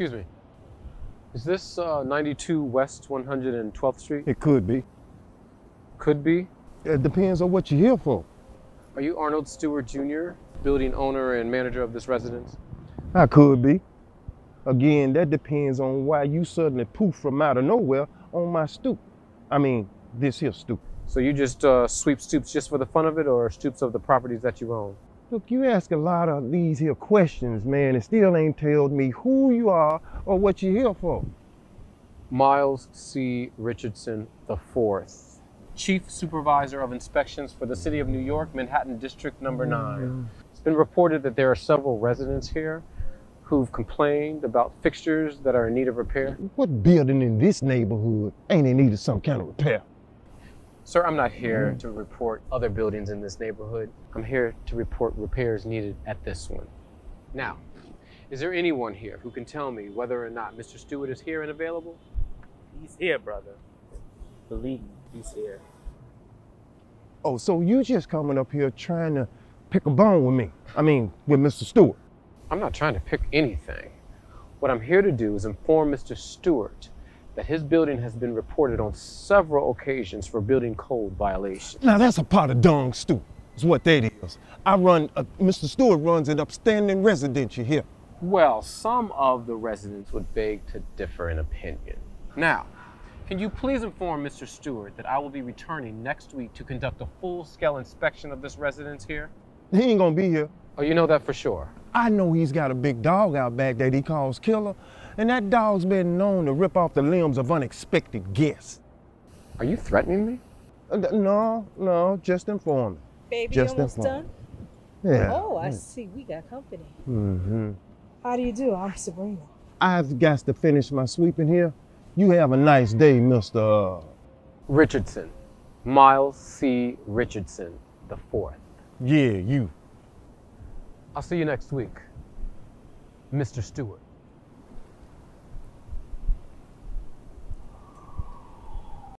Excuse me. Is this uh, 92 West 112th Street? It could be. Could be. It depends on what you're here for. Are you Arnold Stewart Jr., building owner and manager of this residence? I could be. Again, that depends on why you suddenly poof from out of nowhere on my stoop. I mean, this here stoop. So you just uh, sweep stoops just for the fun of it, or stoops of the properties that you own? Look, you ask a lot of these here questions, man, and still ain't told me who you are or what you're here for. Miles C. Richardson IV, Chief Supervisor of Inspections for the City of New York, Manhattan District Number mm. 9. It's been reported that there are several residents here who've complained about fixtures that are in need of repair. What building in this neighborhood ain't in need of some kind of repair? Sir, I'm not here to report other buildings in this neighborhood. I'm here to report repairs needed at this one. Now, is there anyone here who can tell me whether or not Mr. Stewart is here and available? He's here, brother. Believe me, he's here. Oh, so you just coming up here trying to pick a bone with me? I mean, with Mr. Stewart. I'm not trying to pick anything. What I'm here to do is inform Mr. Stewart that his building has been reported on several occasions for building code violations. Now that's a pot of dung Stoop, is what that is. I run, uh, Mr. Stewart runs an upstanding residential here. Well, some of the residents would beg to differ in opinion. Now, can you please inform Mr. Stewart that I will be returning next week to conduct a full-scale inspection of this residence here? He ain't gonna be here. Oh, you know that for sure. I know he's got a big dog out back that he calls Killer, and that dog's been known to rip off the limbs of unexpected guests. Are you threatening me? Uh, no, no, just informing. Baby, Just almost inform. done? Yeah. Oh, I see. We got company. Mm-hmm. How do you do? I'm Sabrina. I've got to finish my sweeping here. You have a nice day, Mr. Uh, Richardson. Miles C. Richardson, the fourth. yeah, you. I'll see you next week, Mr. Stewart.